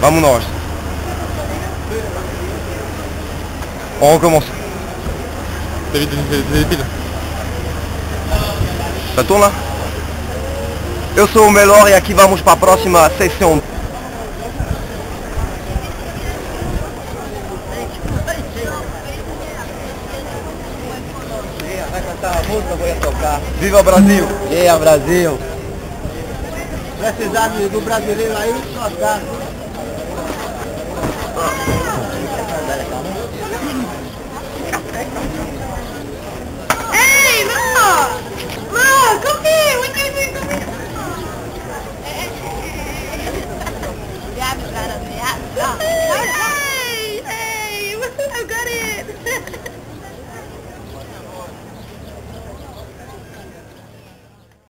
Vamos nós. On recommence. Tá tudo lá? Eu sou o Melhor e aqui vamos para a próxima sessão. Vai cantar a música, vou tocar. Viva Brasil! E aí, Brasil? Precisar do brasileiro aí, só dá.